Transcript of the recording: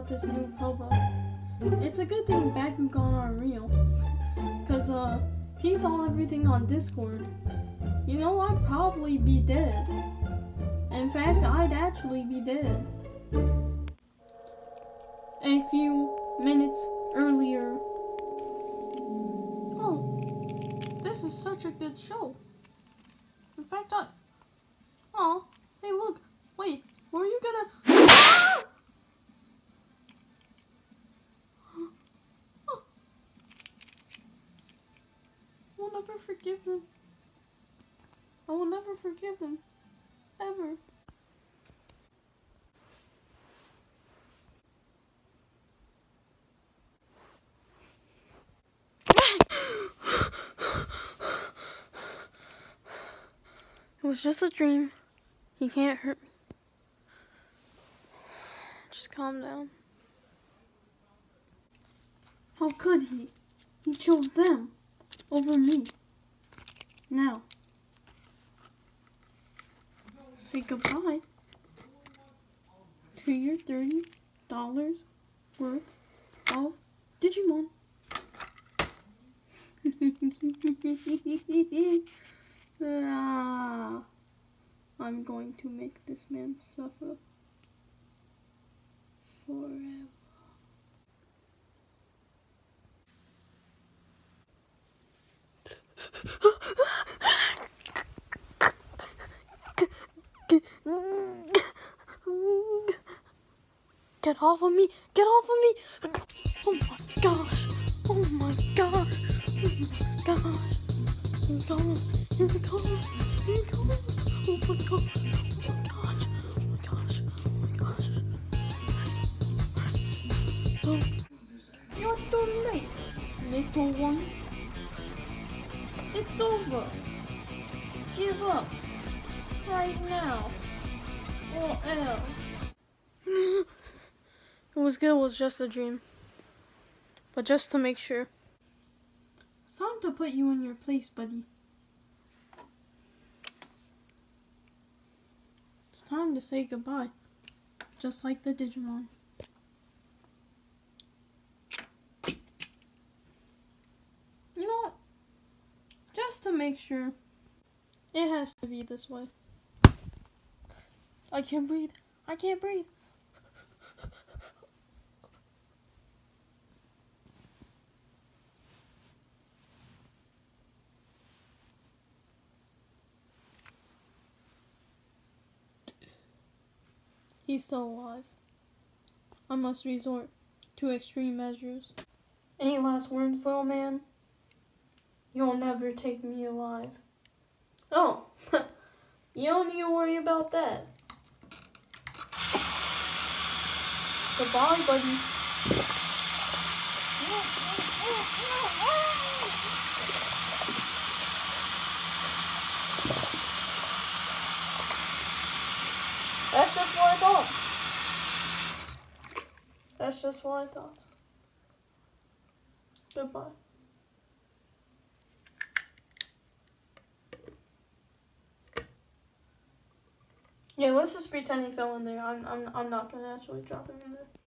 about this new Cubbo. It's a good thing Bakugan are real. Cause uh, he saw everything on Discord. You know, I'd probably be dead. In fact, I'd actually be dead. A few minutes earlier. Oh, this is such a good show. In fact, I. Oh, hey, look. Wait, were you gonna. Never forgive them. I will never forgive them. Ever. It was just a dream. He can't hurt me. Just calm down. How could he? He chose them over me. Now, say goodbye to your $30 worth of Digimon. ah, I'm going to make this man suffer forever. Get off of me! Get off of me! Oh my gosh! Oh my gosh! Oh my gosh! Here it goes! Here it goes! Here it oh goes! Oh my gosh! Oh my gosh! Oh my gosh! Oh my gosh! You're too late, little one. It's over. Give up. Right now. Or else. It was good, it was just a dream. But just to make sure. It's time to put you in your place, buddy. It's time to say goodbye. Just like the Digimon. You know what? Just to make sure. It has to be this way. I can't breathe. I can't breathe. He's still alive. I must resort to extreme measures. Any last words, little man? You'll never take me alive. Oh, you don't need to worry about that. Goodbye, buddy. That's just what I thought. That's just what I thought. Goodbye. Yeah, let's just pretend he fell in there. I'm, I'm, I'm not gonna actually drop him in there.